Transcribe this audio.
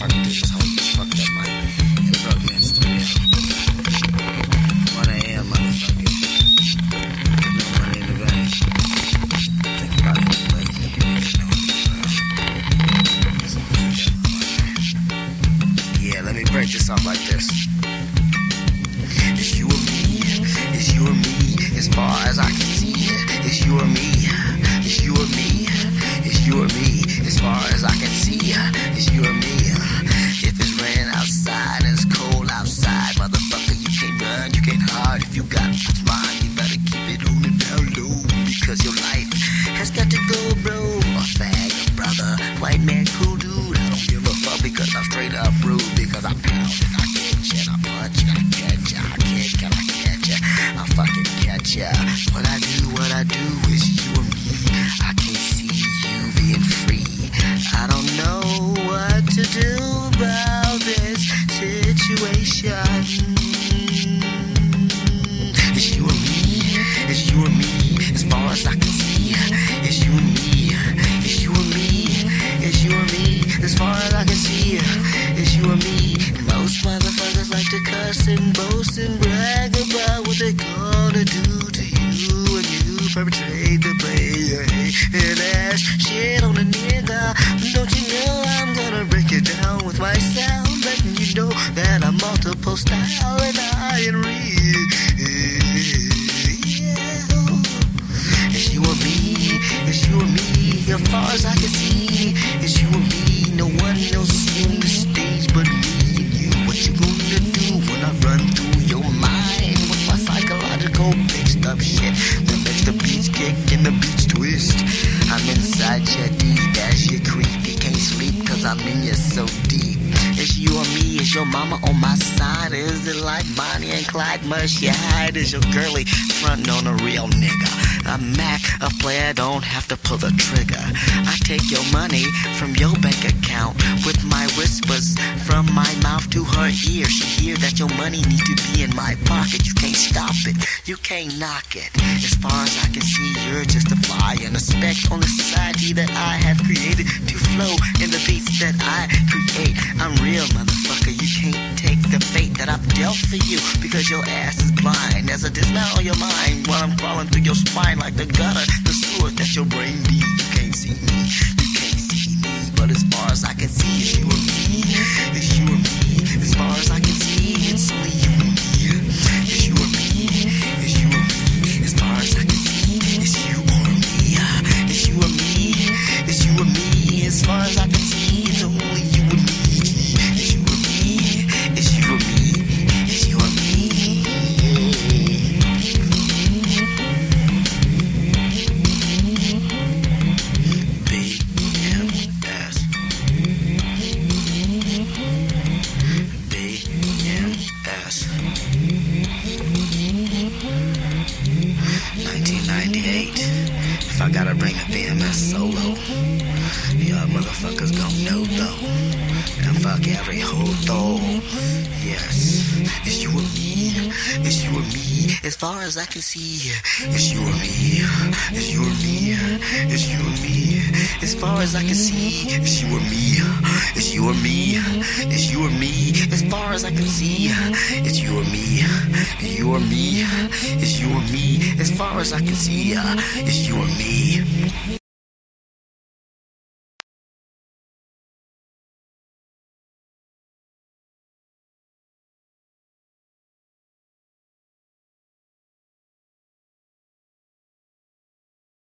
Fuck this homies, fuck that mic. And broke man studio. 1 a.m. motherfucker. No money in the bank. Think about it. Like, yeah, let me break this off like this. It's you and me. It's you and me. As far as I can see, it's you and me. Has got to go, bro. A fag, brother, white man, cool dude. I don't give a fuck because I'm straight up rude. Because I pound and I catch ya, and I punch and I catch ya, I kick and I catch ya, I fucking catch ya. What I do, what I do is you and me. I can't see you being free. I don't know what to do about this situation. And boast and brag about what they gonna do to you and you perpetrate the play and ass shit on a nigga. Don't you know I'm gonna break it down with my sound, letting you know that I'm multiple style and I am real. It's you and me, it's you and me. As far as I can see, it's you and me. Is your mama on my side? Is it like Bonnie and Clyde? Must you hide? Is your girly front on a real nigga? A Mac, a player don't have to pull the trigger. I take your money from your bank account with my whispers from my mouth to her ear. She hear that your money need to be in my pocket. You can't stop it, you can't knock it. As far as I can see, you're just a fly and a speck on the society that I have created to flow in the that I create. I'm real, motherfucker. You can't take the fate that I've dealt for you because your ass is blind. As I on your mind while I'm crawling through your spine like the gutter, the sewer that your brain be. You can't see me, you can't see me. But as far as I can see, 1998. If I gotta bring a BMS solo, y'all motherfuckers gon' know though. And fuck every whole though. Yes, it's you and me. It's you and me. As far as I can see, it's you and me. It's you and me. It's you and me. As far as I can see, it's you and me. It's you and me. It's you and me. Far as I can see, it's you and me. You and me. It's you and me. As far as I can see, it's you and me.